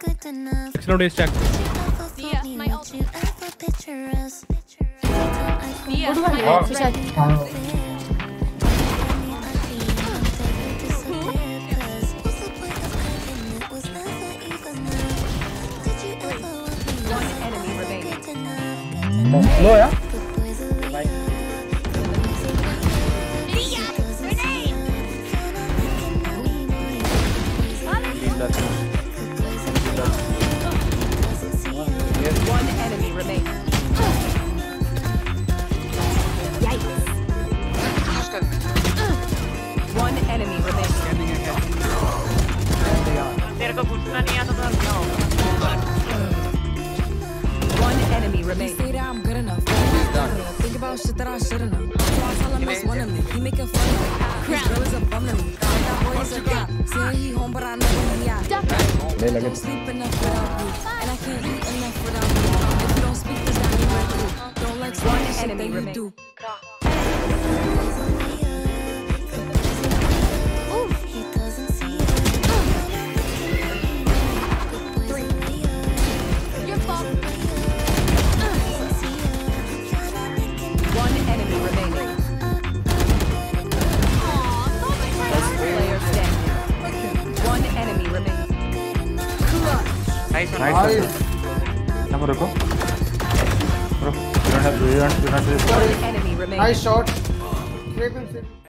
Snow days check. Yeah, my ult. Yeah. Oh. Oh. 너야? 린다 तेरे को घुसना नहीं आता था One enemy remaining. Say that I'm good enough. Think about shit that I shouldn't have. So I tell him that's one of me. He making fun of me. His girl is a bum to me. I got boys a cop. Saying he home, but I know when he out. Lay like Don't it. sleep enough without you. And I can't eat enough without you. If you don't speak, does that mean we're through? Don't like One one shit enemy that you remaining. do. Nice one Nice. Number रुको. Bro, you don't have, you don't, you don't have One enemy remaining. Nice shot. Scrape him, scrape him.